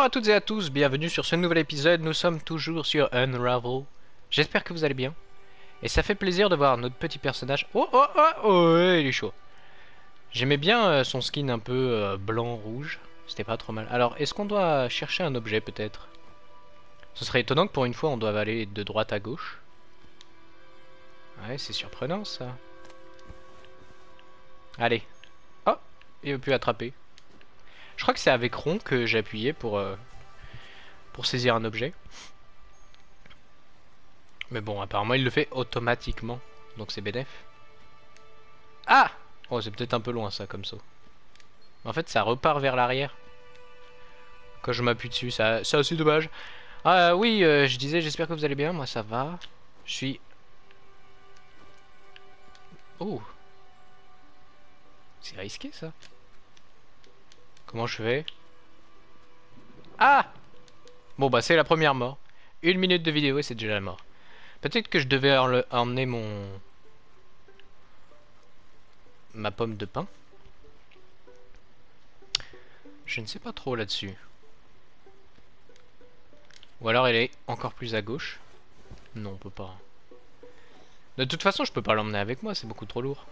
Bonjour à toutes et à tous, bienvenue sur ce nouvel épisode, nous sommes toujours sur Unravel. J'espère que vous allez bien. Et ça fait plaisir de voir notre petit personnage... Oh oh oh, oh il est chaud. J'aimais bien euh, son skin un peu euh, blanc-rouge, c'était pas trop mal. Alors, est-ce qu'on doit chercher un objet peut-être? Ce serait étonnant que pour une fois on doive aller de droite à gauche. Ouais, c'est surprenant ça. Allez. Oh, il veut plus attraper. Je crois que c'est avec rond que appuyé pour, euh, pour saisir un objet. Mais bon, apparemment il le fait automatiquement. Donc c'est bénéf. Ah Oh, c'est peut-être un peu loin ça comme ça. En fait, ça repart vers l'arrière. Quand je m'appuie dessus, ça, c'est assez dommage. Ah oui, euh, je disais, j'espère que vous allez bien. Moi, ça va. Je suis... Oh C'est risqué ça. Comment je fais? Ah Bon bah c'est la première mort. Une minute de vidéo et c'est déjà la mort. Peut-être que je devais emmener mon... Ma pomme de pain. Je ne sais pas trop là-dessus. Ou alors elle est encore plus à gauche. Non, on peut pas. De toute façon, je peux pas l'emmener avec moi, c'est beaucoup trop lourd.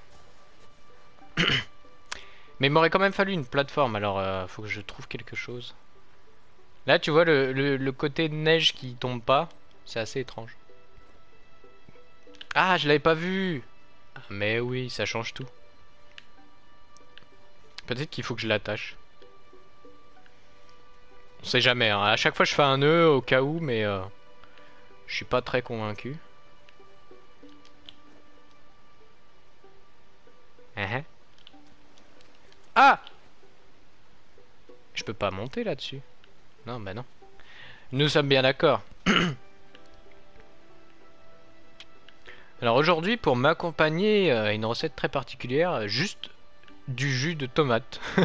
Mais il m'aurait quand même fallu une plateforme, alors euh, faut que je trouve quelque chose. Là, tu vois, le, le, côté neige qui tombe pas, c'est assez étrange. Ah, je l'avais pas vu Mais oui, ça change tout. Peut-être qu'il faut que je l'attache. On sait jamais, hein. à chaque fois je fais un nœud au cas où, mais euh, je suis pas très convaincu. Uh. Ah Je peux pas monter là-dessus. Non, bah non. Nous sommes bien d'accord. Alors aujourd'hui, pour m'accompagner à une recette très particulière, juste du jus de tomate. non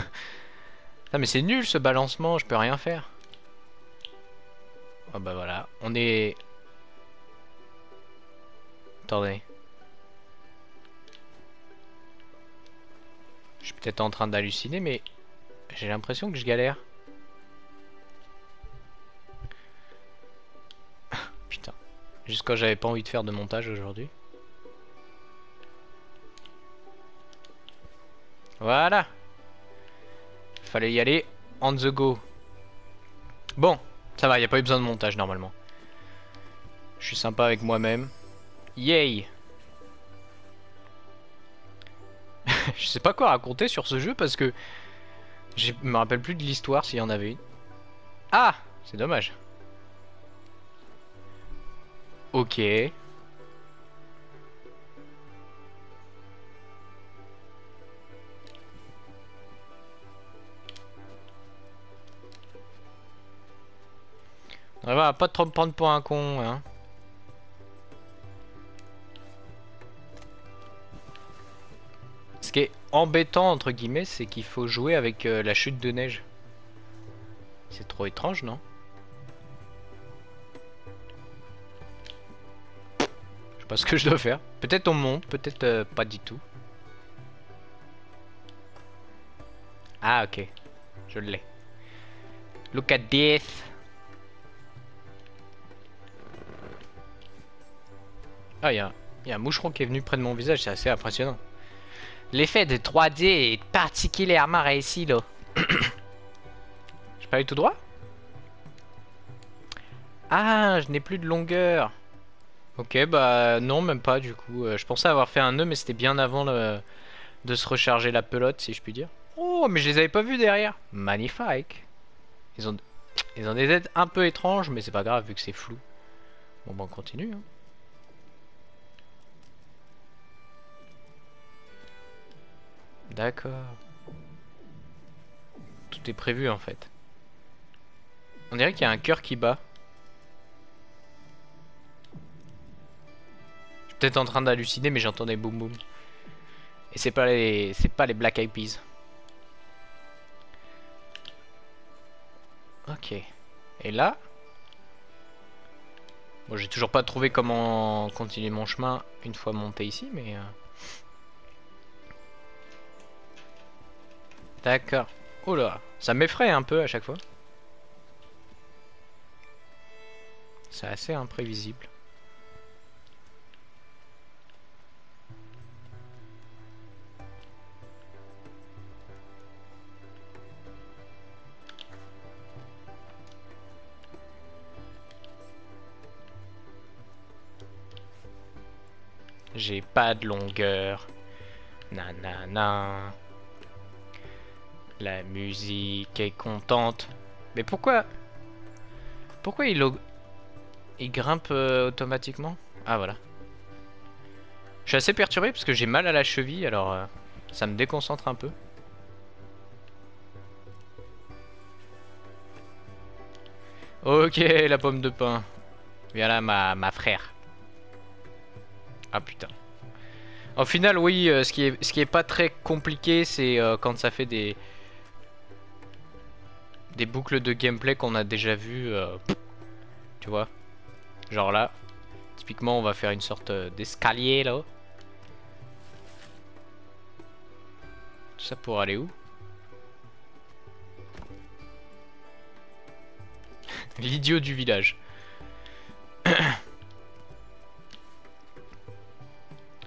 mais c'est nul ce balancement, je peux rien faire. Oh bah voilà, on est... Attendez. Je suis peut-être en train d'halluciner, mais j'ai l'impression que je galère. Putain. Juste quand j'avais pas envie de faire de montage aujourd'hui. Voilà. Fallait y aller on the go. Bon, ça va, y a pas eu besoin de montage normalement. Je suis sympa avec moi-même. Yay je sais pas quoi raconter sur ce jeu parce que je me rappelle plus de l'histoire s'il y en avait une. Ah C'est dommage. Ok. On va pas trop me prendre pour un con, hein. Embêtant, entre guillemets, c'est qu'il faut jouer avec euh, la chute de neige. C'est trop étrange, non? Je sais pas ce que je dois faire. Peut-être on monte, peut-être euh, pas du tout. Ah, ok. Je l'ai. Look at this. Ah, il y, y a un moucheron qui est venu près de mon visage, c'est assez impressionnant. L'effet de 3D est particulièrement réussi là. Je peux aller tout droit? Ah, je n'ai plus de longueur. Ok, bah non, même pas du coup. Euh, je pensais avoir fait un nœud, mais c'était bien avant de se recharger la pelote, si je puis dire. Oh, mais je les avais pas vus derrière. Magnifique. Ils ont, ils ont des aides un peu étranges, mais c'est pas grave vu que c'est flou. Bon, bah on continue. Hein. D'accord. Tout est prévu en fait. On dirait qu'il y a un cœur qui bat. Je suis peut-être en train d'halluciner mais j'entendais boum boum. Et c'est pas les c'est pas les Black Eyed Peas. Ok. Et là? Bon j'ai toujours pas trouvé comment continuer mon chemin une fois monté ici mais... Euh, D'accord. Là, ça m'effraie un peu à chaque fois. C'est assez imprévisible. J'ai pas de longueur. Nanana. La musique est contente. Mais pourquoi Pourquoi il, il grimpe euh, automatiquement? Ah voilà. Je suis assez perturbé parce que j'ai mal à la cheville, alors euh, ça me déconcentre un peu. Ok, la pomme de pain. Viens là, ma, ma frère. Ah putain. Au final, oui, euh, ce, qui est, pas très compliqué, c'est quand ça fait des des boucles de gameplay qu'on a déjà vu. Euh, tu vois Genre là. Typiquement, on va faire une sorte d'escalier là. Tout ça pour aller où? L'idiot du village.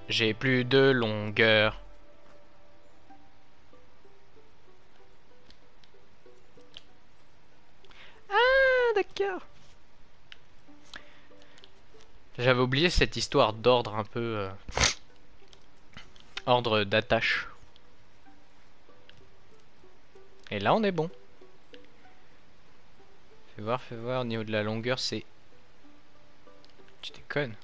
J'ai plus de longueur. J'avais oublié cette histoire d'ordre un peu... Euh, ordre d'attache. Et là, on est bon. Fais voir, fais voir, au niveau de la longueur, c'est... Tu déconnes.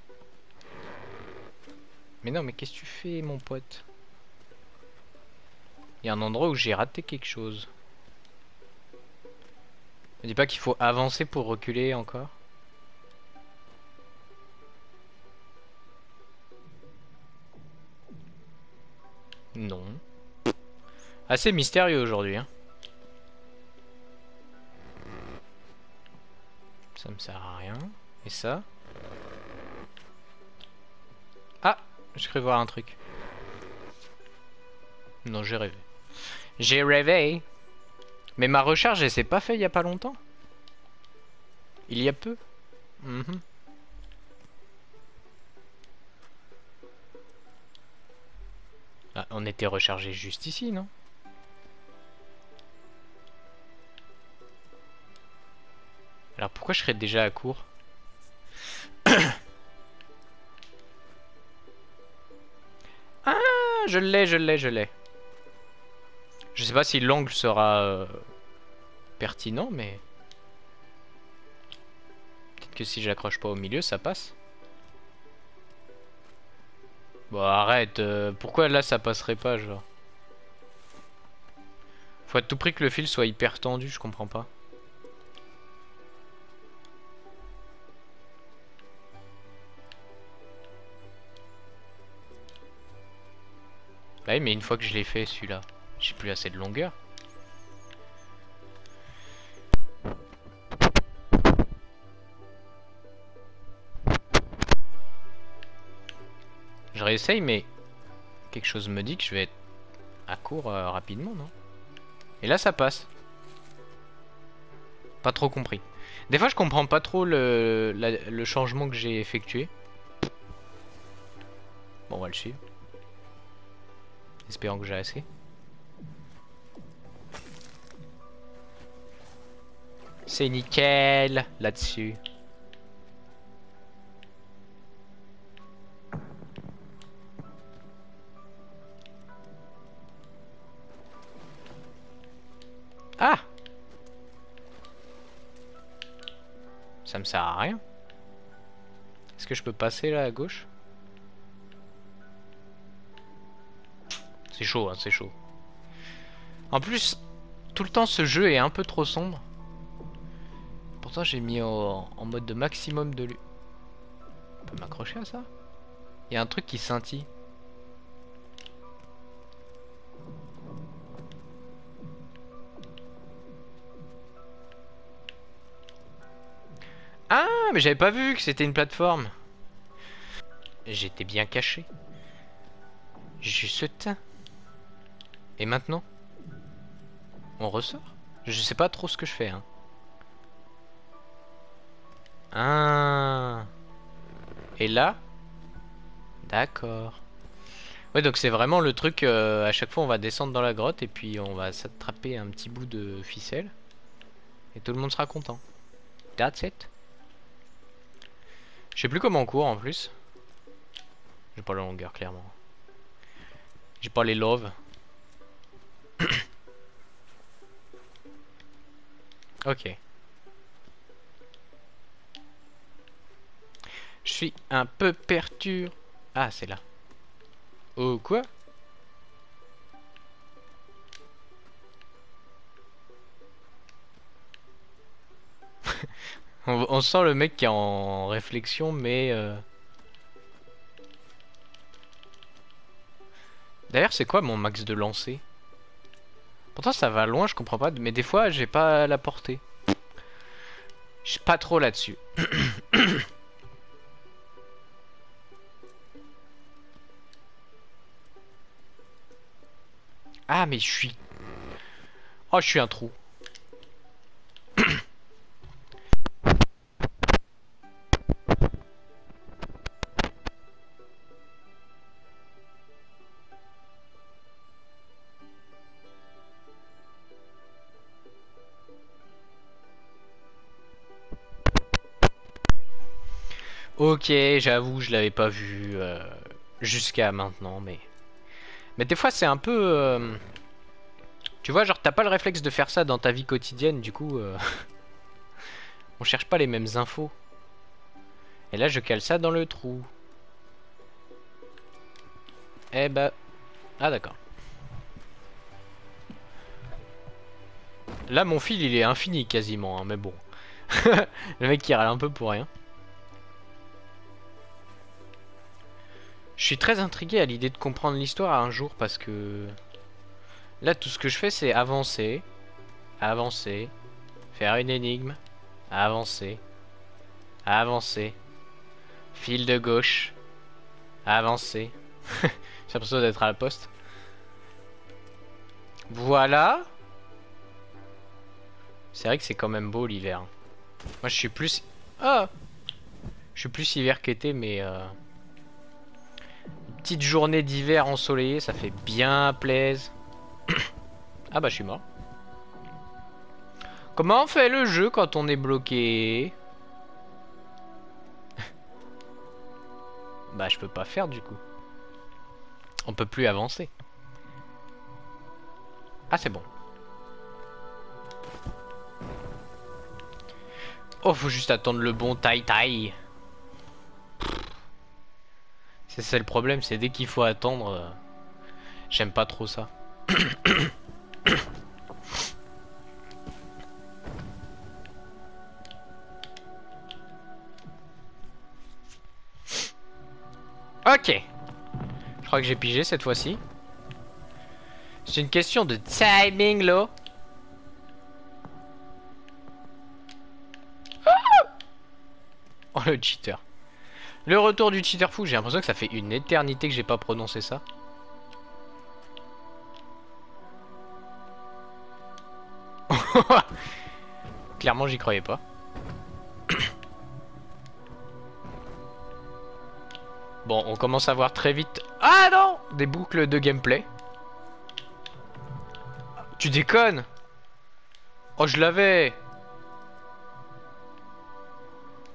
Mais non, mais qu'est-ce que tu fais, mon pote? Il y a un endroit où j'ai raté quelque chose. Ne dis pas qu'il faut avancer pour reculer encore. Non. Assez mystérieux aujourd'hui. Hein. Ça me sert à rien. Et ça? Je cru voir un truc. Non, j'ai rêvé. J'ai rêvé. Mais ma recharge, elle s'est pas fait il y a pas longtemps. Il y a peu. Mhm. Ah, on était rechargé juste ici, non? Alors pourquoi je serais déjà à court? Je l'ai, je l'ai, je l'ai. Je sais pas si l'angle sera euh, pertinent, mais... Peut-être que si j'accroche pas au milieu, ça passe. Bon, arrête. Euh, pourquoi là, ça passerait pas, genre? Faut à tout prix que le fil soit hyper tendu, je comprends pas. Bah oui, mais une fois que je l'ai fait celui-là, j'ai plus assez de longueur. Je réessaye, mais quelque chose me dit que je vais être à court euh, rapidement, non? Et là, ça passe. Pas trop compris. Des fois, je comprends pas trop le, le changement que j'ai effectué. Bon, on va le suivre. Espérons que j'ai assez. C'est nickel là-dessus. Ah Ça me sert à rien. Est-ce que je peux passer là à gauche? C'est chaud, hein, c'est chaud. En plus, tout le temps ce jeu est un peu trop sombre. Pourtant j'ai mis en, mode de maximum de lumière. On peut m'accrocher à ça? Il y a un truc qui scintille. Ah, mais j'avais pas vu que c'était une plateforme. J'étais bien caché. Juste. Et maintenant? On ressort? Je sais pas trop ce que je fais. Hein. Ah. Et là D'accord. Ouais, donc c'est vraiment le truc, euh, à chaque fois on va descendre dans la grotte et puis on va s'attraper un petit bout de ficelle. Et tout le monde sera content. That's it. Je sais plus comment on court en plus. J'ai pas la longueur clairement. J'ai pas les loves. ok. Je suis un peu perturbé. Ah, c'est là. Oh, quoi? On, sent le mec qui est en réflexion, mais... Euh, D'ailleurs, c'est quoi mon max de lancer? Pourtant, ça va loin, je comprends pas. Mais des fois, j'ai pas la portée. Je suis pas trop là-dessus. Ah, mais je suis... Oh, je suis un trou. Ok, j'avoue, je l'avais pas vu euh, jusqu'à maintenant, mais... Mais des fois, c'est un peu... Euh, tu vois, genre, t'as pas le réflexe de faire ça dans ta vie quotidienne, du coup... Euh, on cherche pas les mêmes infos. Et là, je cale ça dans le trou. Eh bah... Ah, d'accord. Là, mon fil, il est infini, quasiment, hein, mais bon. le mec qui râle un peu pour rien. Je suis très intrigué à l'idée de comprendre l'histoire un jour parce que... Là, tout ce que je fais, c'est avancer, avancer, faire une énigme, avancer, avancer, fil de gauche, avancer. J'ai l'impression d'être à la poste. Voilà. C'est vrai que c'est quand même beau l'hiver. Moi, je suis plus... Oh Je suis plus hiver qu'été, mais... Euh petite journée d'hiver ensoleillée, ça fait bien plaise. ah bah je suis mort. Comment on fait le jeu quand on est bloqué? Bah je peux pas faire du coup. On peut plus avancer. Ah c'est bon. Oh faut juste attendre le bon taille taille. C'est le problème, c'est dès qu'il faut attendre, euh, j'aime pas trop ça. ok. Je crois que j'ai pigé cette fois-ci. C'est une question de timing là. Oh le cheater. Le retour du cheater fou, j'ai l'impression que ça fait une éternité que j'ai pas prononcé ça. Clairement, j'y croyais pas. bon, on commence à voir très vite... Ah non Des boucles de gameplay. Tu déconnes Oh, je l'avais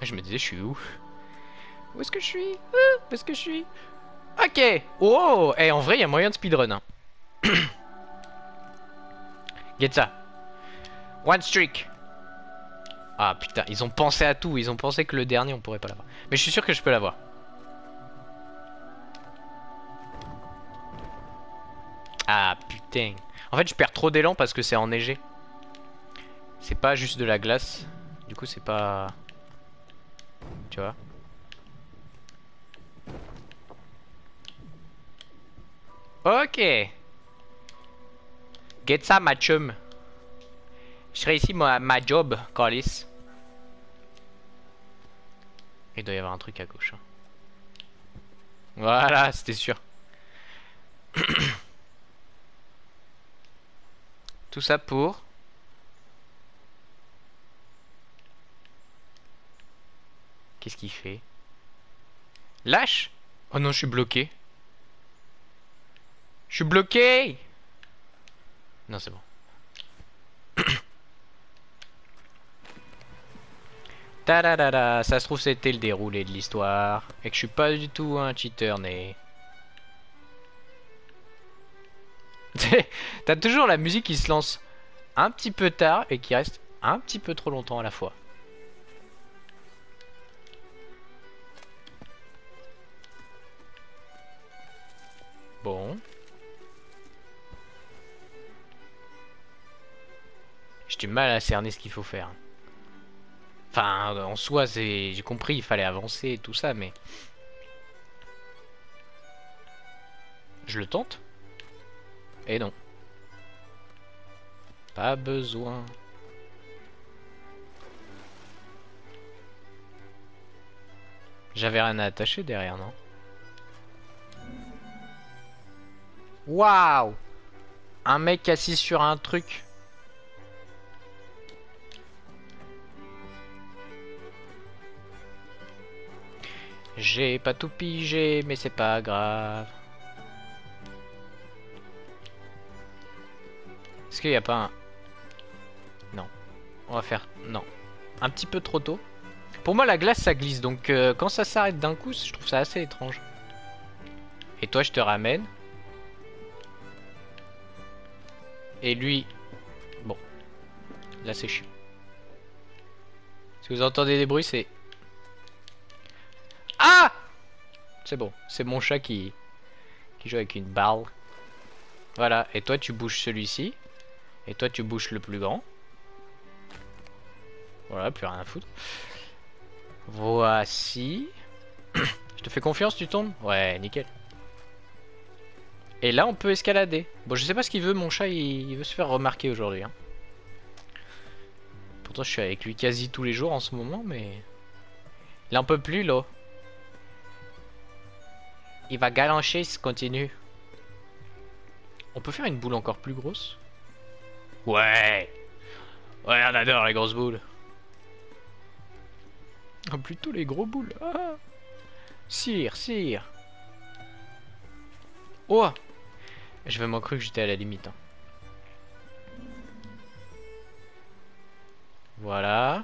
Je me disais, je suis où où est-ce que je suis? Euh, Où est-ce que je suis? Ok Oh Et eh, en vrai, il y a moyen de speedrun. Hein. Get ça. One streak. Ah putain, ils ont pensé à tout. Ils ont pensé que le dernier, on pourrait pas l'avoir. Mais je suis sûr que je peux l'avoir. Ah putain. En fait, je perds trop d'élan parce que c'est enneigé. C'est pas juste de la glace. Du coup, c'est pas... Tu vois? Ok. Get ça, ma chum. Je serai ici, ma, ma job, Callis. Il doit y avoir un truc à gauche. Hein. Voilà, c'était sûr. Tout ça pour... Qu'est-ce qu'il fait? Lâche Oh non, je suis bloqué. Je suis bloqué Non, c'est bon. Ta-da-da-da, ça se trouve c'était le déroulé de l'histoire. Et que je suis pas du tout un cheater né. T'as toujours la musique qui se lance un petit peu tard et qui reste un petit peu trop longtemps à la fois. Bon. J'ai du mal à cerner ce qu'il faut faire. Enfin, en soi, j'ai compris, il fallait avancer et tout ça, mais... Je le tente Et non. Pas besoin. J'avais rien à attacher derrière, non? Waouh Un mec assis sur un truc. J'ai pas tout pigé, mais c'est pas grave. Est-ce qu'il n'y a pas un... Non. On va faire... Non. Un petit peu trop tôt. Pour moi, la glace, ça glisse. Donc, euh, quand ça s'arrête d'un coup, je trouve ça assez étrange. Et toi, je te ramène. Et lui... Bon. Là, c'est chiant. Si vous entendez des bruits, c'est... Ah C'est bon. C'est mon chat qui... joue avec une balle. Voilà. Et toi, tu bouges celui-ci. Et toi, tu bouges le plus grand. Voilà, plus rien à foutre. Voici. Je te fais confiance, tu tombes? Ouais, nickel. Et là, on peut escalader. Bon, je sais pas ce qu'il veut, mon chat, il, veut se faire remarquer aujourd'hui. Hein. Pourtant, je suis avec lui quasi tous les jours en ce moment, mais... Il en peut plus, là. Il va galancher s'il continue. On peut faire une boule encore plus grosse? Ouais Ouais, on adore les grosses boules. Oh, plutôt les gros boules. Ah. Sire, sire. Oh Je vais m'en cru que j'étais à la limite. Hein. Voilà.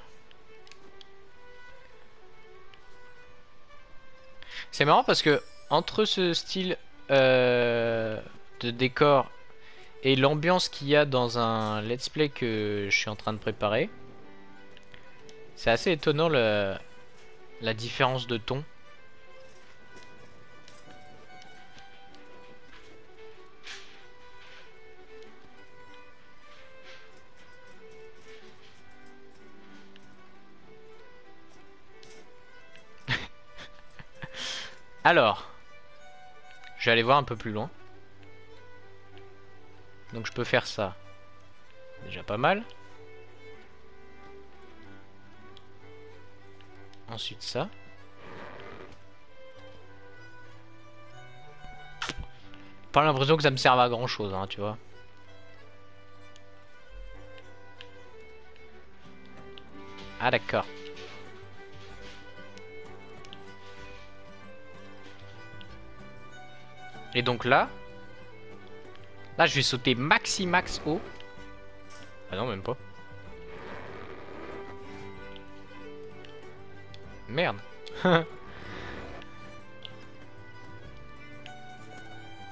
C'est marrant parce que entre ce style euh, de décor et l'ambiance qu'il y a dans un let's play que je suis en train de préparer, c'est assez étonnant le, la différence de ton. Alors, je vais aller voir un peu plus loin. Donc je peux faire ça. Déjà pas mal. Ensuite ça. Pas l'impression que ça me serve à grand chose, hein, tu vois. Ah d'accord. Et donc là, là je vais sauter maxi max haut. Ah non, même pas. Merde.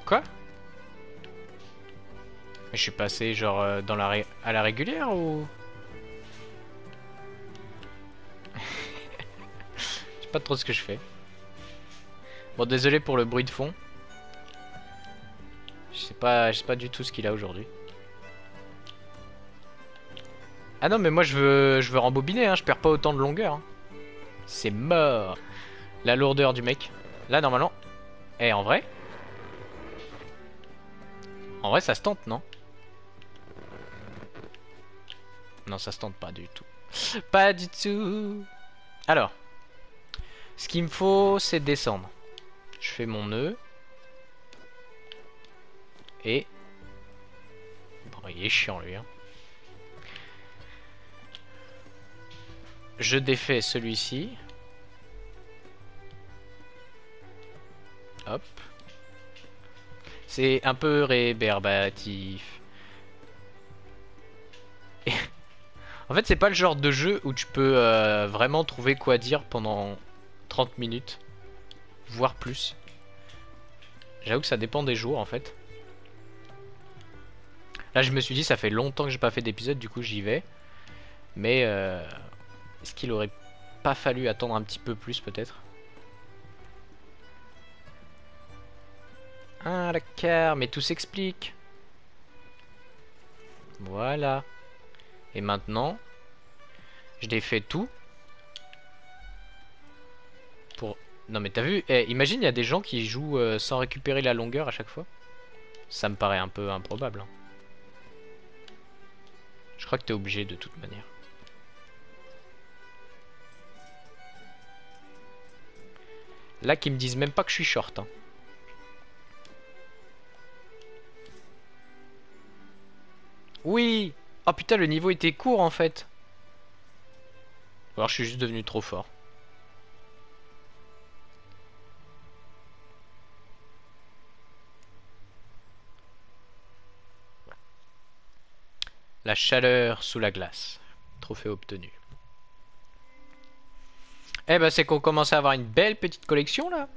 Quoi? Je suis passé genre euh, dans la à la régulière ou? Je sais pas trop ce que je fais. Bon désolé pour le bruit de fond. Sais pas, pas du tout ce qu'il a aujourd'hui. Ah non mais moi je veux je veux rembobiner hein, je perds pas autant de longueur. Hein. C'est mort. La lourdeur du mec. Là normalement. Eh en vrai En vrai ça se tente non? Non ça se tente pas du tout. Pas du tout. Alors. Ce qu'il me faut c'est descendre. Je fais mon nœud. Et... Bon, il est chiant lui. Hein. Je défais celui-ci. Hop. C'est un peu réberbatif. En fait, c'est pas le genre de jeu où tu peux euh, vraiment trouver quoi dire pendant 30 minutes, voire plus. J'avoue que ça dépend des jours en fait. Là, je me suis dit, ça fait longtemps que j'ai pas fait d'épisode, du coup j'y vais. Mais euh, est-ce qu'il aurait pas fallu attendre un petit peu plus peut-être? Ah d'accord, mais tout s'explique. Voilà. Et maintenant, je fait tout. Pour... Non mais t'as vu eh, Imagine il y a des gens qui jouent euh, sans récupérer la longueur à chaque fois. Ça me paraît un peu improbable. Hein. Je crois que t'es obligé de toute manière. Là, qui me disent même pas que je suis short. Hein. Oui Oh putain, le niveau était court en fait. Alors je suis juste devenu trop fort. La chaleur sous la glace. Trophée obtenu. Eh ben c'est qu'on commence à avoir une belle petite collection là.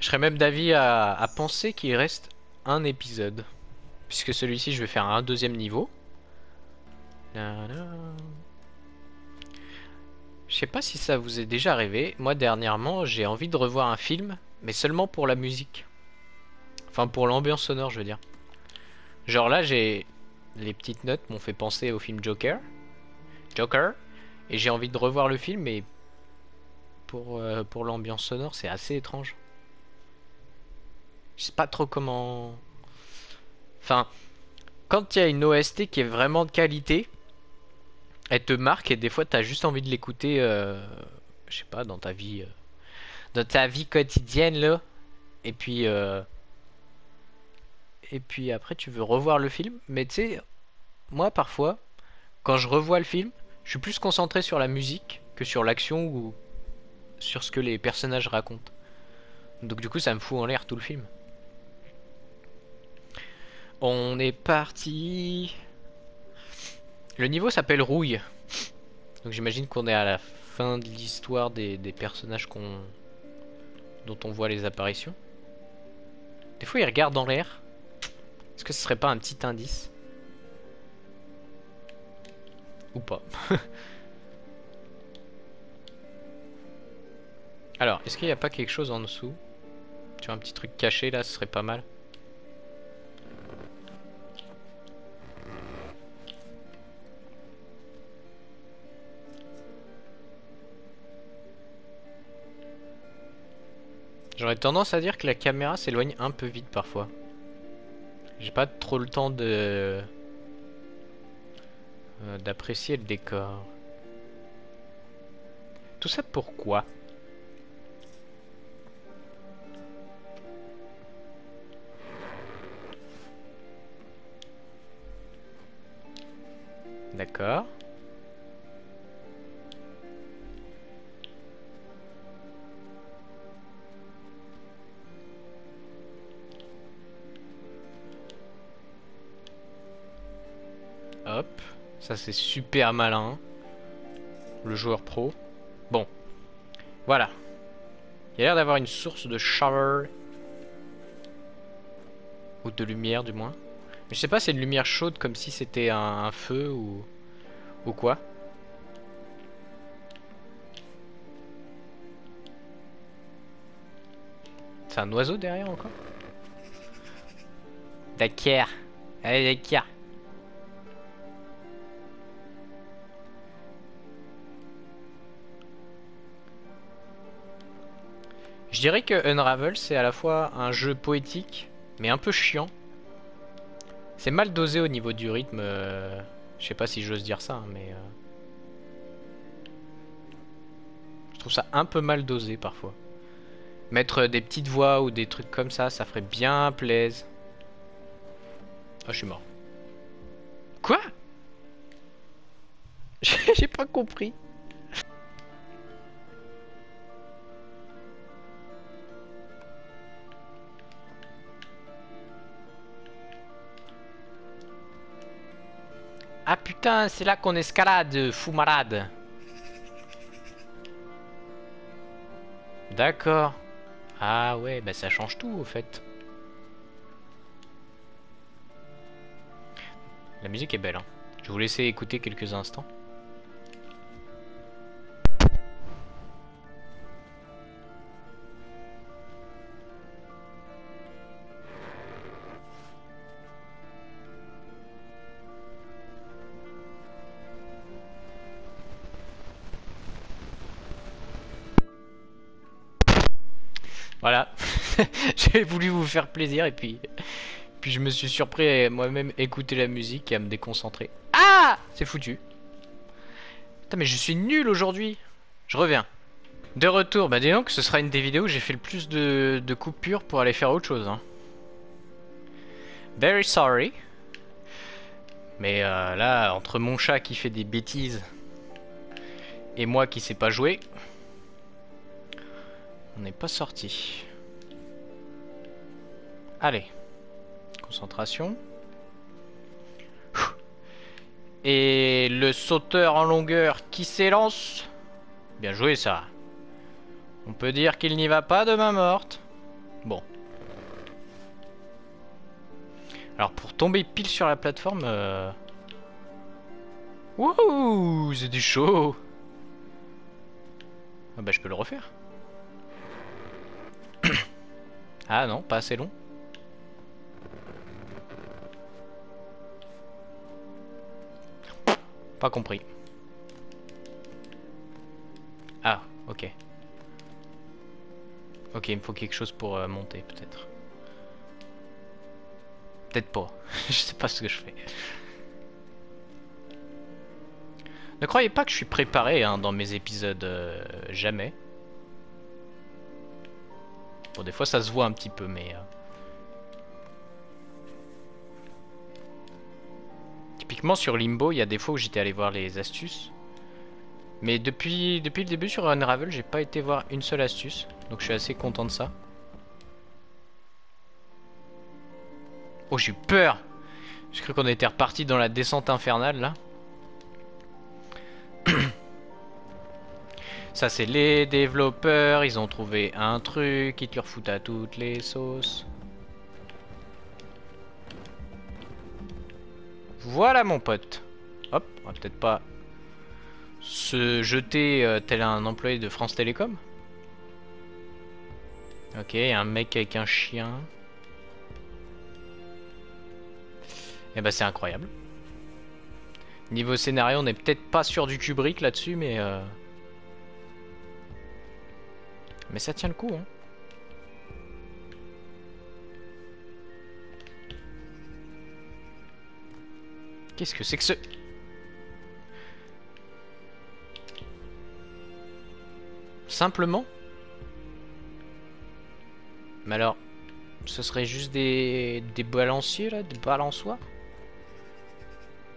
Je serais même d'avis à, penser qu'il reste un épisode. Puisque celui-ci, je vais faire un deuxième niveau. Je sais pas si ça vous est déjà arrivé. Moi, dernièrement, j'ai envie de revoir un film, mais seulement pour la musique. Enfin, pour l'ambiance sonore, je veux dire. Genre là, j'ai... Les petites notes m'ont fait penser au film Joker. Joker. Et j'ai envie de revoir le film, mais... Pour, euh, l'ambiance sonore, c'est assez étrange. Je sais pas trop comment... Enfin, quand il y a une OST qui est vraiment de qualité, elle te marque et des fois t'as juste envie de l'écouter, euh, je sais pas, dans ta vie, euh, dans ta vie quotidienne là. Et puis, et puis après tu veux revoir le film. Mais tu sais, moi parfois, quand je revois le film, je suis plus concentré sur la musique que sur l'action ou sur ce que les personnages racontent. Donc du coup, ça me fout en l'air tout le film. On est parti. Le niveau s'appelle Rouille. Donc j'imagine qu'on est à la fin de l'histoire des, personnages dont on voit les apparitions. Des fois, ils regardent dans l'air. Est-ce que ce serait pas un petit indice Ou pas Alors, est-ce qu'il n'y a pas quelque chose en dessous Tu vois, un petit truc caché là, ce serait pas mal. J'aurais tendance à dire que la caméra s'éloigne un peu vite parfois. J'ai pas trop le temps de... Euh, d'apprécier le décor. Tout ça pourquoi? D'accord. Ça c'est super malin. Le joueur pro. Bon. Voilà. Il y a l'air d'avoir une source de shower. Ou de lumière du moins. Mais je sais pas, c'est une lumière chaude comme si c'était un, feu ou... Ou quoi. C'est un oiseau derrière encore? D'accord. Allez, d'accord. Je dirais que Unravel c'est à la fois un jeu poétique mais un peu chiant. C'est mal dosé au niveau du rythme. Euh, je sais pas si j'ose dire ça, hein, mais... Euh, je trouve ça un peu mal dosé parfois. Mettre des petites voix ou des trucs comme ça, ça ferait bien plaise. Ah, je suis mort. Quoi? J'ai pas compris. Ah putain, c'est là qu'on escalade, fou malade. D'accord. Ah ouais, bah ça change tout au fait. La musique est belle. Hein. Je vous laisser écouter quelques instants. Voulu vous faire plaisir et puis, puis je me suis surpris à moi-même écouter la musique et à me déconcentrer. Ah C'est foutu. Putain mais je suis nul aujourd'hui. Je reviens. De retour, bah dis donc, ce sera une des vidéos où j'ai fait le plus de, de, coupures pour aller faire autre chose. Hein. Very sorry. Mais euh, là, entre mon chat qui fait des bêtises et moi qui sais pas jouer, on n'est pas sorti. Allez. Concentration. Et le sauteur en longueur qui s'élance. Bien joué ça. On peut dire qu'il n'y va pas de main morte. Bon. Alors pour tomber pile sur la plateforme... Euh... C'est du chaud Ah bah je peux le refaire. Ah non, pas assez long. Pas compris. Ah, ok. Ok, il me faut quelque chose pour euh, monter, peut-être. Peut-être pas. je sais pas ce que je fais. Ne croyez pas que je suis préparé hein, dans mes épisodes. Euh, jamais. Bon, des fois ça se voit un petit peu, mais... Euh. Typiquement sur Limbo, il y a des fois où j'étais allé voir les astuces. Mais depuis, depuis le début sur Unravel, j'ai pas été voir une seule astuce. Donc je suis assez content de ça. Oh, j'ai eu peur Je cru qu'on était reparti dans la descente infernale, là. Ça, c'est les développeurs. Ils ont trouvé un truc. Ils te le refoutent à toutes les sauces. Voilà, mon pote. Hop, on va peut-être pas se jeter euh, tel un employé de France Télécom. Ok, un mec avec un chien. Et eh bah ben, c'est incroyable. Niveau scénario, on n'est peut-être pas sur du Kubrick là-dessus, mais... Euh, mais ça tient le coup, hein. Qu'est-ce que c'est que ce... Simplement Mais alors, ce serait juste des, des balanciers là, des balançoires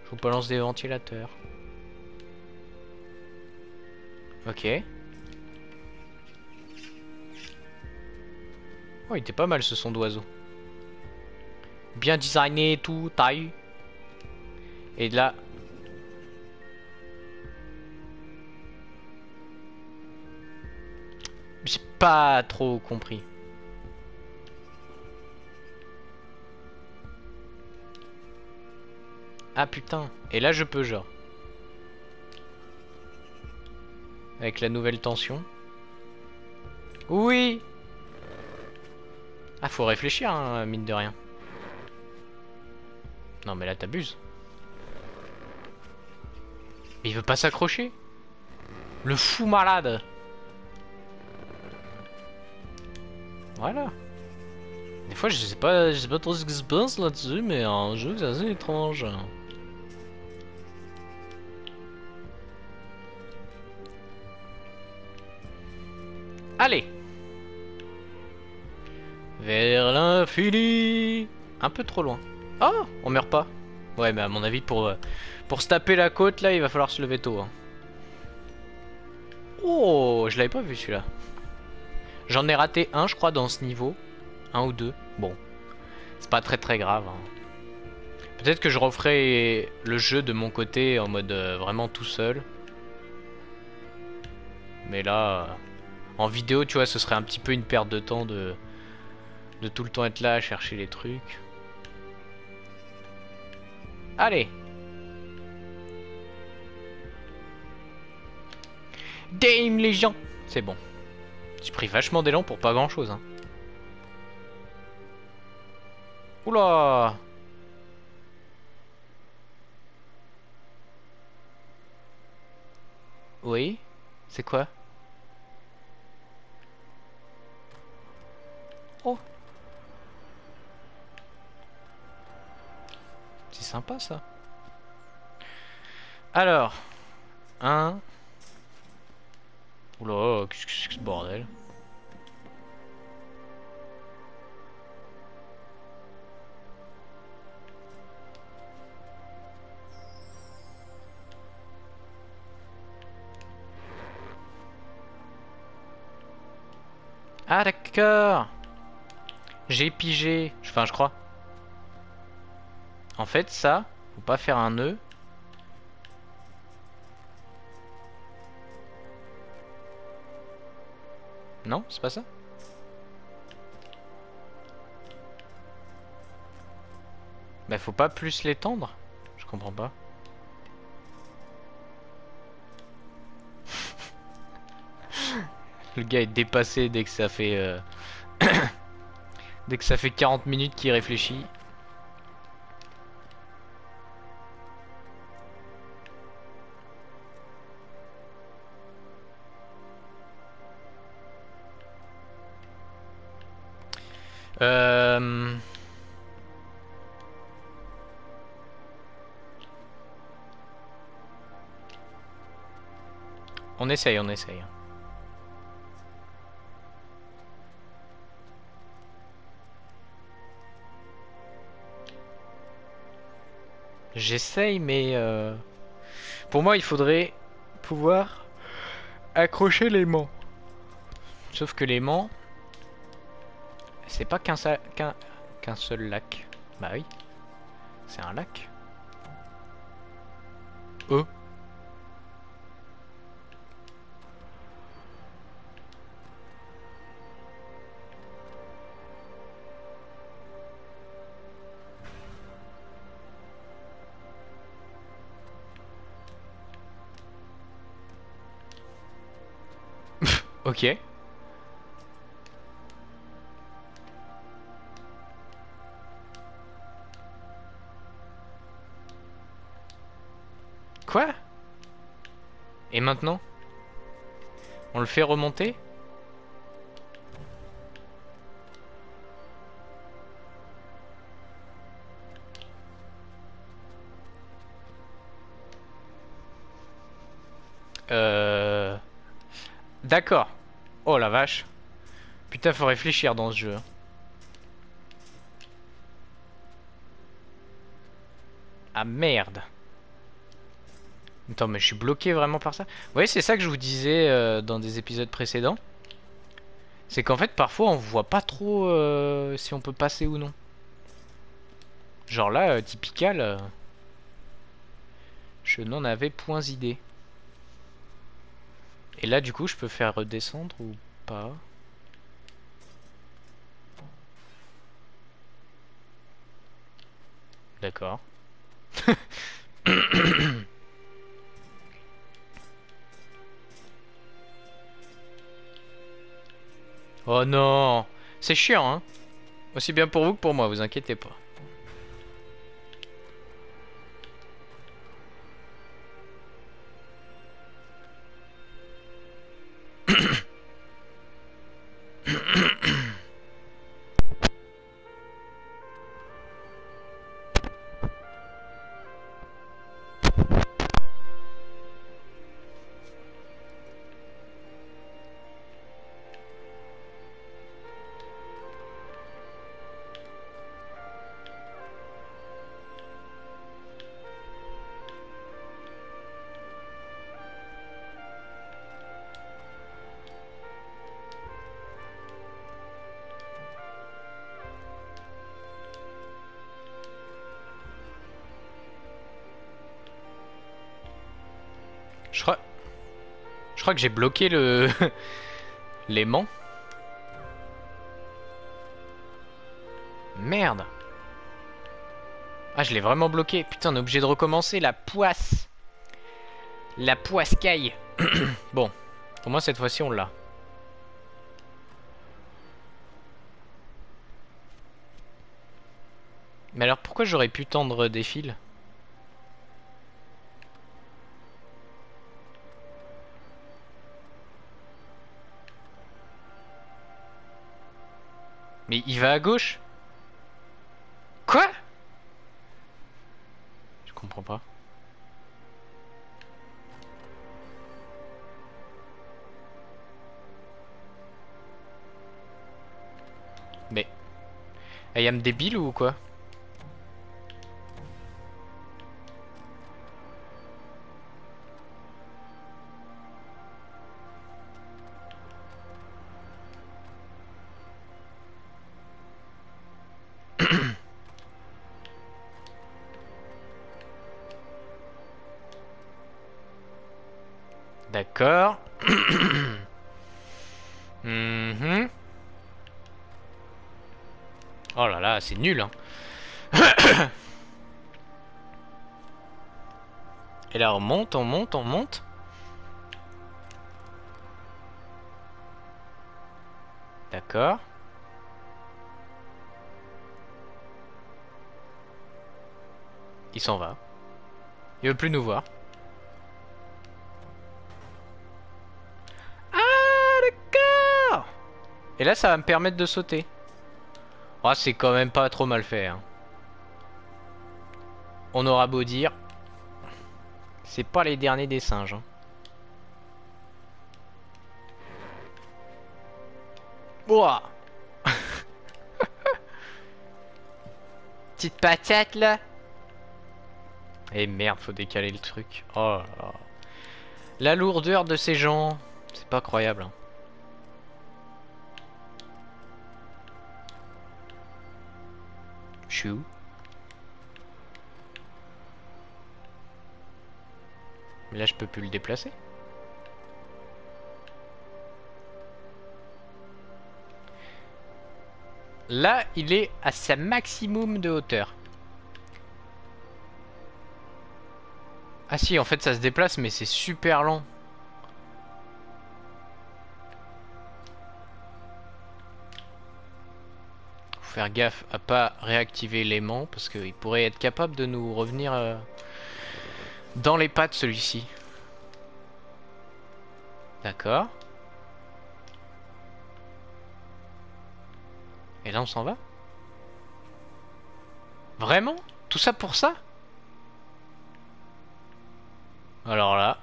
Je vous balance des ventilateurs. Ok. Oh, il était pas mal ce son d'oiseau. Bien designé tout, taille. Et là... J'ai pas trop compris. Ah putain. Et là je peux genre. Avec la nouvelle tension. Oui ah, faut réfléchir, hein, mine de rien. Non, mais là, t'abuses. Il veut pas s'accrocher Le fou malade Voilà. Des fois, je sais pas, je sais pas trop ce qui se passe là-dessus, mais un jeu, c'est assez étrange. Allez vers l'infini Un peu trop loin. Oh On meurt pas. Ouais, mais à mon avis, pour, euh, pour se taper la côte, là, il va falloir se lever tôt. Hein. Oh Je l'avais pas vu, celui-là. J'en ai raté un, je crois, dans ce niveau. Un ou deux. Bon. C'est pas très très grave. Hein. Peut-être que je referai le jeu de mon côté en mode euh, vraiment tout seul. Mais là, euh, en vidéo, tu vois, ce serait un petit peu une perte de temps de, de tout le temps être là à chercher les trucs. Allez Dame les C'est bon. J'ai pris vachement d'élan pour pas grand chose. Hein. Oula Oui C'est quoi? C'est sympa ça. Alors, un. Oula, qu'est-ce que c'est que ce bordel? Ah d'accord J'ai pigé. Enfin, je crois. En fait, ça, faut pas faire un nœud. Non, c'est pas ça Bah faut pas plus l'étendre Je comprends pas. Le gars est dépassé dès que ça fait... Euh, dès que ça fait 40 minutes qu'il réfléchit. Euh... On essaye, on essaye. J'essaye, mais... Euh... Pour moi, il faudrait pouvoir accrocher l'aimant. Sauf que l'aimant, c'est pas qu'un seul lac. Bah oui. C'est un lac. Oh. ok. On le fait remonter Euh... D'accord. Oh la vache. Putain, faut réfléchir dans ce jeu. Ah merde. Attends, mais je suis bloqué vraiment par ça. Vous voyez, c'est ça que je vous disais euh, dans des épisodes précédents. C'est qu'en fait, parfois, on voit pas trop euh, si on peut passer ou non. Genre là, euh, typical, je n'en avais point idée. Et là, du coup, je peux faire redescendre ou pas D'accord. Oh non C'est chiant, hein Aussi bien pour vous que pour moi, vous inquiétez pas. Je crois... Que j'ai bloqué le... L'aimant. Merde. Ah, je l'ai vraiment bloqué. Putain, on est obligé de recommencer. La poisse. La poiscaille. bon. Pour moi, cette fois-ci, on l'a. Mais alors, pourquoi j'aurais pu tendre des fils? Il va à gauche. Quoi? Je comprends pas. Mais... I am débile ou quoi? D'accord. Mhm. Oh là là, c'est nul. Hein. Et là, on monte, on monte, on monte. D'accord. Il s'en va. Il veut plus nous voir. Et là, ça va me permettre de sauter. Oh, c'est quand même pas trop mal fait. Hein. On aura beau dire. C'est pas les derniers des singes. Hein. Petite patate là. Eh, merde, faut décaler le truc. Oh La lourdeur de ces gens. C'est pas croyable. Hein. Mais là, je peux plus le déplacer. Là, il est à sa maximum de hauteur. Ah si, en fait, ça se déplace, mais c'est super lent. Faire gaffe à pas réactiver l'aimant parce qu'il pourrait être capable de nous revenir euh, dans les pattes celui-ci. D'accord. Et là on s'en va? Vraiment? Tout ça pour ça? Alors là...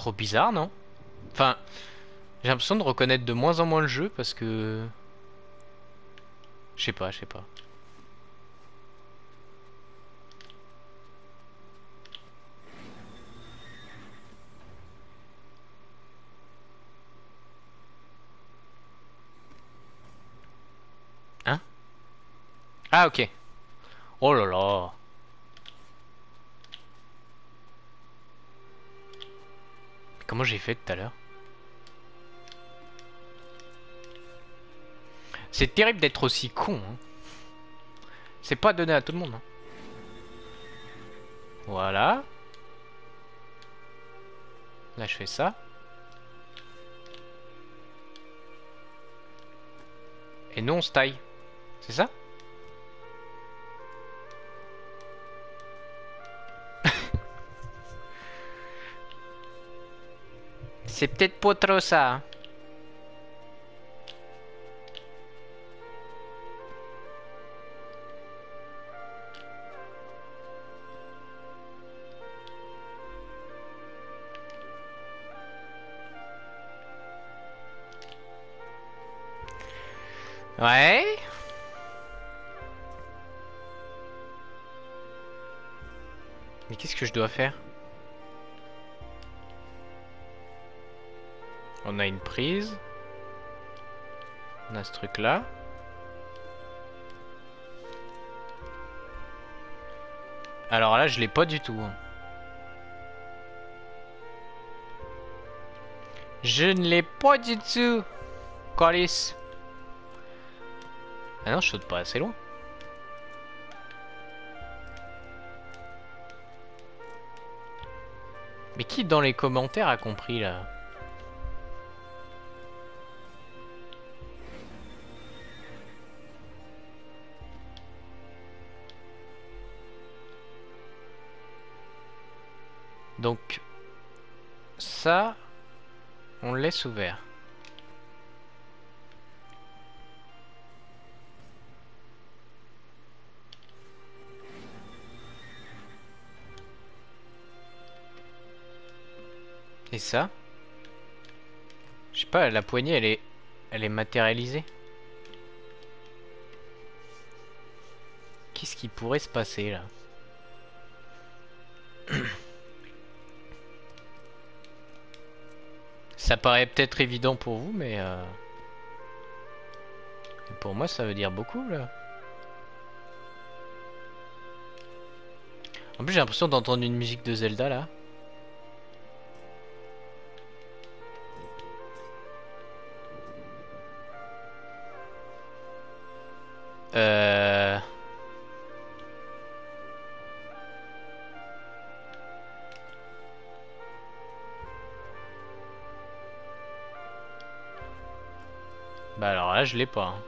Trop bizarre, non? Enfin, j'ai l'impression de reconnaître de moins en moins le jeu parce que... Je sais pas, je sais pas. Hein? Ah ok. Oh là là. Comment j'ai fait tout à l'heure C'est terrible d'être aussi con. Hein. C'est pas donné à tout le monde. Hein. Voilà. Là, je fais ça. Et nous, on se taille. C'est ça? C'est peut-être pas trop ça. Ouais. Mais qu'est-ce que je dois faire? On a une prise. On a ce truc là. Alors là, je l'ai pas du tout. Je ne l'ai pas du tout. Colis. Ah non, je saute pas assez loin. Mais qui dans les commentaires a compris là? Donc, ça, on laisse ouvert. Et ça? Je sais pas, la poignée, elle est, elle est matérialisée. Qu'est-ce qui pourrait se passer là? Ça paraît peut-être évident pour vous, mais... Euh... Pour moi, ça veut dire beaucoup, là. En plus, j'ai l'impression d'entendre une musique de Zelda, là. Je l'ai pas. Hein.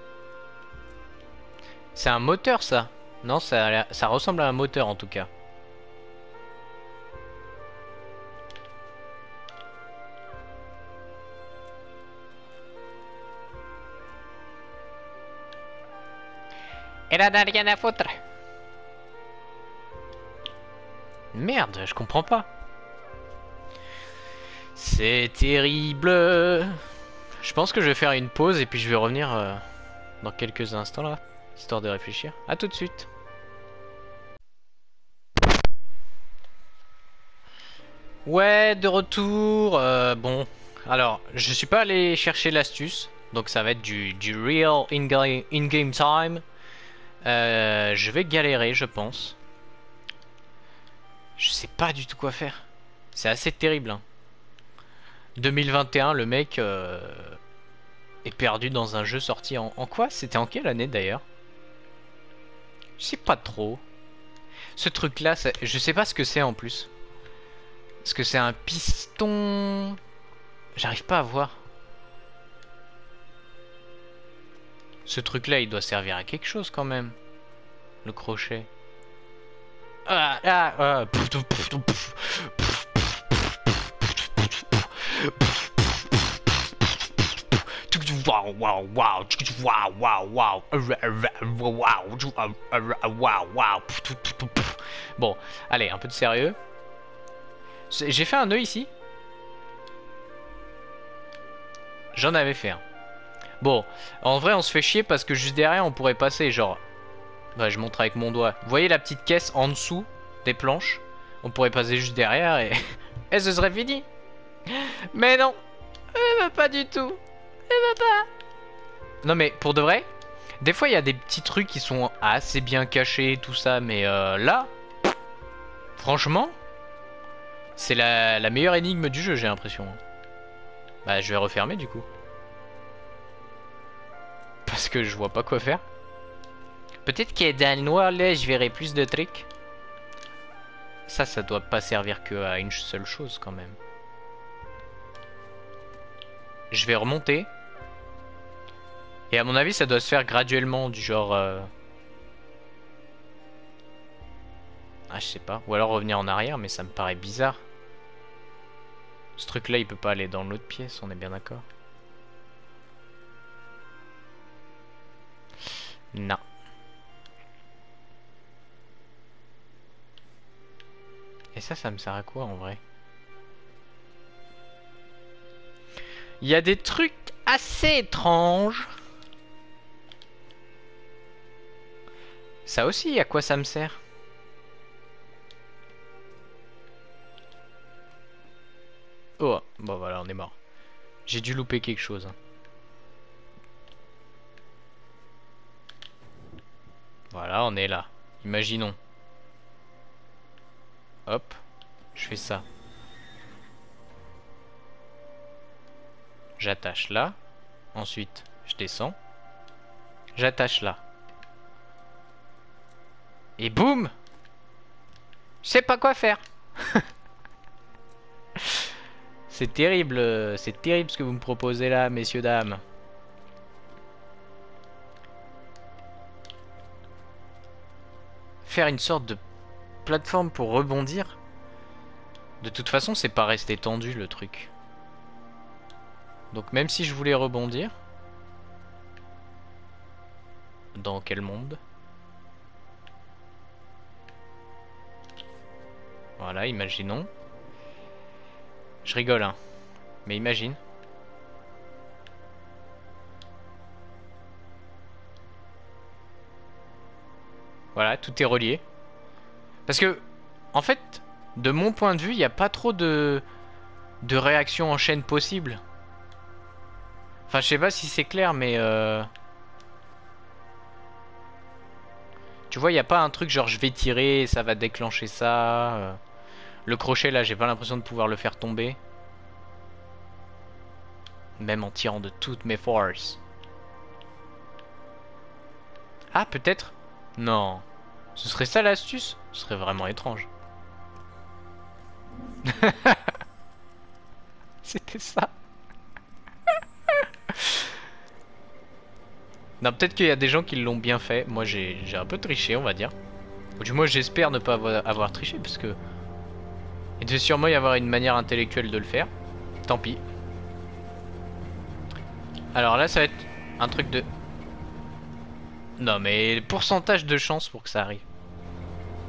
C'est un moteur ça Non, ça, ça ressemble à un moteur en tout cas. Et là, rien à foutre. Merde, je comprends pas. C'est terrible. Je pense que je vais faire une pause et puis je vais revenir euh, dans quelques instants là, histoire de réfléchir. A tout de suite. Ouais, de retour. Euh, bon, alors, je suis pas allé chercher l'astuce, donc ça va être du, du real in-game time. Euh, je vais galérer, je pense. Je sais pas du tout quoi faire. C'est assez terrible. Hein. 2021, le mec euh, est perdu dans un jeu sorti en, en quoi? C'était en quelle année d'ailleurs? Je sais pas trop. Ce truc là, je sais pas ce que c'est en plus. Est-ce que c'est un piston? J'arrive pas à voir. Ce truc là, il doit servir à quelque chose quand même. Le crochet. Ah, ah, ah. Waouh, waouh, waouh, waouh, waouh, waouh, waouh, Bon, allez, un peu de sérieux. J'ai fait un nœud ici. J'en avais fait un. Bon, en vrai, on se fait chier parce que juste derrière, on pourrait passer, genre... Bah, je montre avec mon doigt. Vous voyez la petite caisse en dessous des planches On pourrait passer juste derrière et... et ce serait fini mais non Elle veut pas du tout Elle veut pas Non mais pour de vrai, des fois il y a des petits trucs qui sont assez bien cachés, tout ça, mais euh, là, franchement, c'est la, meilleure énigme du jeu, j'ai l'impression. Bah je vais refermer du coup. Parce que je vois pas quoi faire. Peut-être que dans le noir là, je verrai plus de trucs. Ça, ça doit pas servir que à une seule chose quand même. Je vais remonter. Et à mon avis, ça doit se faire graduellement, du genre... Euh, ah, je sais pas. Ou alors revenir en arrière, mais ça me paraît bizarre. Ce truc-là, il peut pas aller dans l'autre pièce, on est bien d'accord Non. Et ça, ça me sert à quoi en vrai? Il y a des trucs assez étranges. Ça aussi, à quoi ça me sert? Oh, bon voilà, on est mort. J'ai dû louper quelque chose. Hein. Voilà, on est là. Imaginons. hop, je fais ça. J'attache là. Ensuite, je descends. J'attache là. Et boum Je sais pas quoi faire. c'est terrible, c'est terrible ce que vous me proposez là, messieurs, dames. Faire une sorte de plateforme pour rebondir? De toute façon, c'est pas resté tendu le truc. Donc même si je voulais rebondir... Dans quel monde? Voilà, imaginons. Je rigole, hein. Mais imagine. Voilà, tout est relié. Parce que, en fait, de mon point de vue, il n'y a pas trop de, de réactions en chaîne possibles. Enfin, je sais pas si c'est clair, mais... Euh... Tu vois, il n'y a pas un truc genre je vais tirer, ça va déclencher ça. Euh. Le crochet, là, j'ai pas l'impression de pouvoir le faire tomber. Même en tirant de toutes mes forces. Ah, peut-être Non. Ce serait ça l'astuce? Ce serait vraiment étrange. C'était ça. Non, peut-être qu'il y a des gens qui l'ont bien fait. Moi, j'ai un peu triché, on va dire. Ou du moins, j'espère ne pas avoir, triché, parce que... Il devait sûrement y avoir une manière intellectuelle de le faire. Tant pis. Alors là, ça va être un truc de... Non, mais pourcentage de chance pour que ça arrive.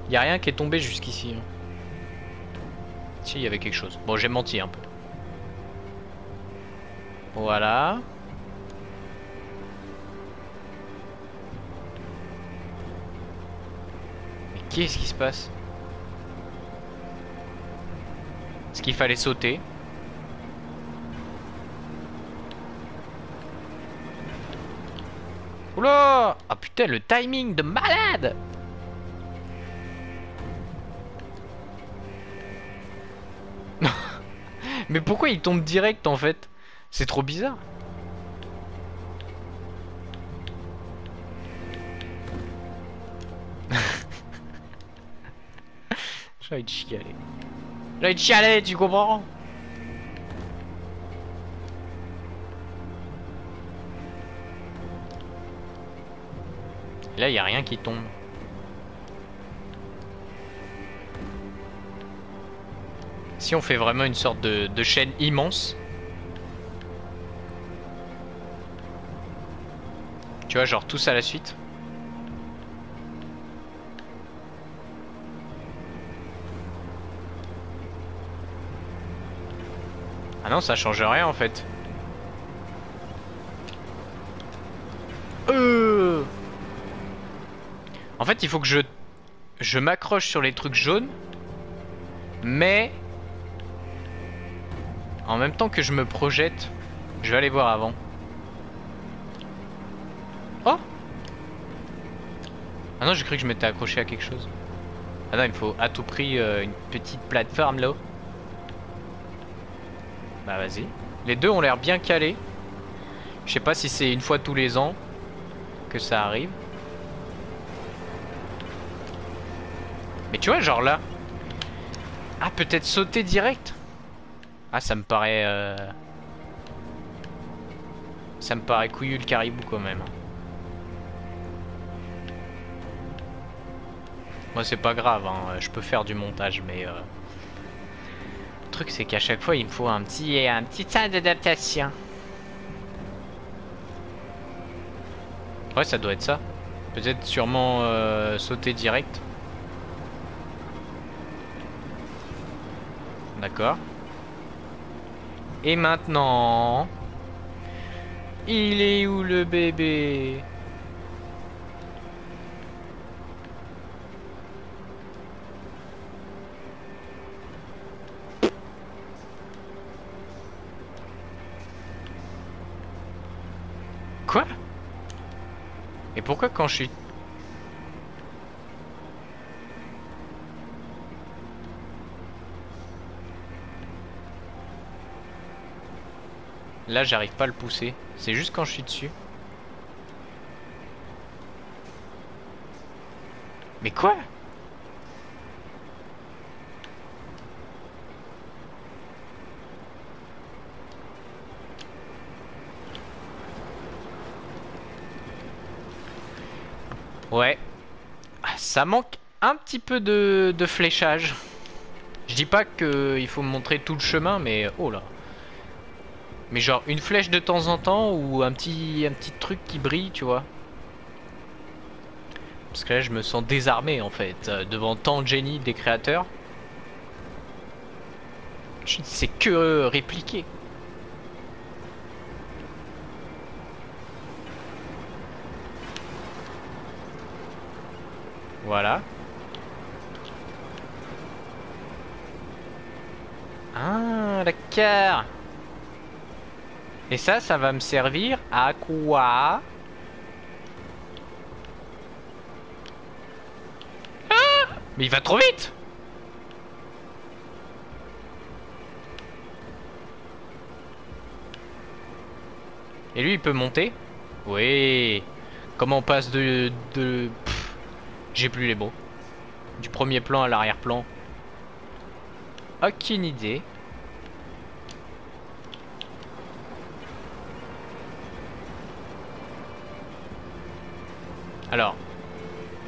Il a rien qui est tombé jusqu'ici. Hein. Si, il y avait quelque chose. Bon, j'ai menti un peu. Voilà. Qu'est-ce qui se passe Est-ce qu'il fallait sauter Oula Ah putain, le timing de malade Mais pourquoi il tombe direct en fait? C'est trop bizarre. J'ai envie de chialer. J'ai envie tu comprends? Là, il a rien qui tombe. Si on fait vraiment une sorte de, de chaîne immense. Tu vois, genre tous à la suite. Ah non, ça change rien en fait. Euh. En fait, il faut que je je m'accroche sur les trucs jaunes, mais en même temps que je me projette, je vais aller voir avant. Oh Ah non, j'ai cru que je m'étais accroché à quelque chose. Ah non, il me faut à tout prix euh, une petite plateforme là. Bah vas-y. Les deux ont l'air bien calés. Je sais pas si c'est une fois tous les ans que ça arrive. Mais tu vois, genre là. Ah, peut-être sauter direct Ah, ça me paraît... Euh... Ça me paraît couillu le caribou quand même. Moi, c'est pas grave, hein. je peux faire du montage, mais... Euh truc, c'est qu'à chaque fois, il me faut un petit, un petit tas d'adaptation. Ouais, ça doit être ça. Peut-être sûrement euh, sauter direct. D'accord. Et maintenant... Il est où le bébé? Et pourquoi quand je suis... Là j'arrive pas à le pousser, c'est juste quand je suis dessus. Mais quoi? Ouais. Ça manque un petit peu de, fléchage. Je dis pas qu'il faut me montrer tout le chemin, mais oh là. Mais genre une flèche de temps en temps ou un petit, un petit truc qui brille, tu vois. Parce que là je me sens désarmé en fait, euh, devant tant de génie des créateurs. Sais que répliquer. Voilà. Ah, d'accord. Et ça, ça va me servir à quoi? Ah Mais il va trop vite Et lui, il peut monter? Oui. Comment on passe de... de... J'ai plus les mots. Du premier plan à l'arrière-plan. Aucune idée. Alors,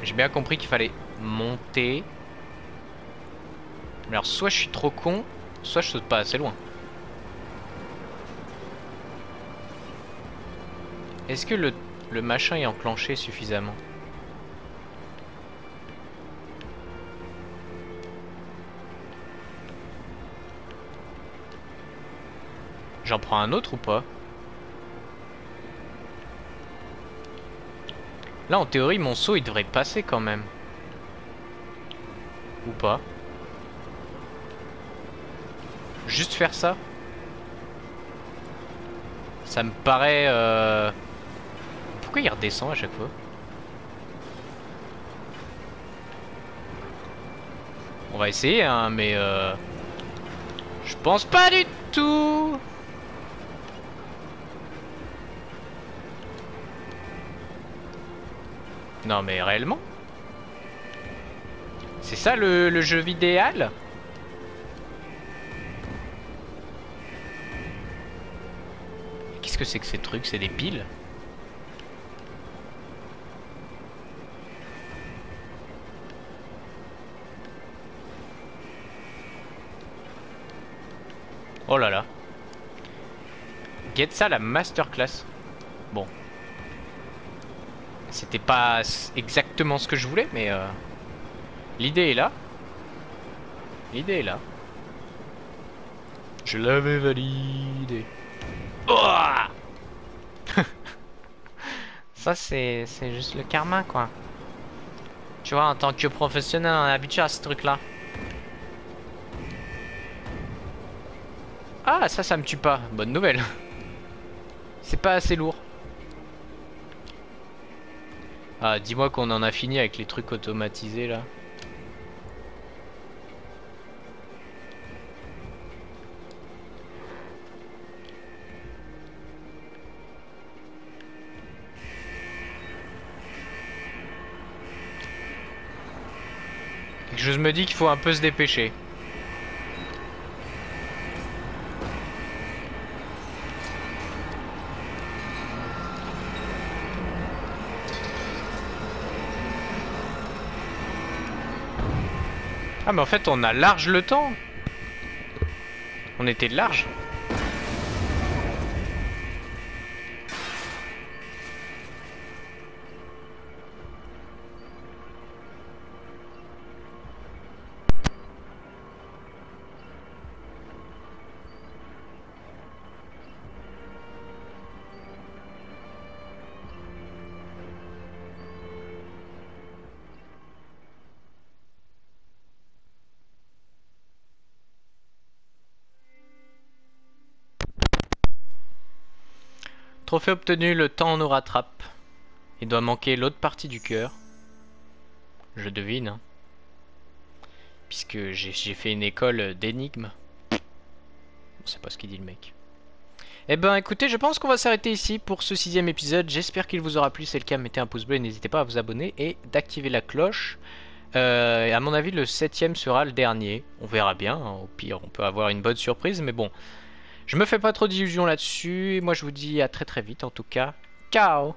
j'ai bien compris qu'il fallait monter. Alors, soit je suis trop con, soit je saute pas assez loin. Est-ce que le, le machin est enclenché suffisamment? J'en prends un autre ou pas Là, en théorie, mon saut, il devrait passer quand même. Ou pas Juste faire ça Ça me paraît... Euh... Pourquoi il redescend à chaque fois On va essayer, hein, mais... Euh... Je pense pas du tout Non mais réellement. C'est ça le, jeu vidéal? Qu'est-ce que c'est que ces trucs? C'est des piles? Oh là là. Get ça la masterclass. Bon, c'était pas exactement ce que je voulais, mais euh, l'idée est là. L'idée est là. Je l'avais validé. Ça, c'est juste le karma, quoi. Tu vois, en tant que professionnel, on est habitué à ce truc-là. Ah, ça, ça me tue pas. Bonne nouvelle. C'est pas assez lourd. Ah, dis-moi qu'on en a fini avec les trucs automatisés là. Chose me dit qu'il faut un peu se dépêcher. Ah mais en fait on a large le temps. On était large Trophée obtenu, le temps nous rattrape. Il doit manquer l'autre partie du cœur. Je devine. Hein. Puisque j'ai fait une école d'énigmes. On sait pas ce qu'il dit le mec. Eh ben écoutez, je pense qu'on va s'arrêter ici pour ce sixième épisode. J'espère qu'il vous aura plu. Si c'est le cas, mettez un pouce bleu et n'hésitez pas à vous abonner et d'activer la cloche. Euh, à mon avis, le septième sera le dernier. On verra bien. Au pire, on peut avoir une bonne surprise. Mais bon, je me fais pas trop d'illusions là-dessus. Moi, je vous dis à très très vite en tout cas. Ciao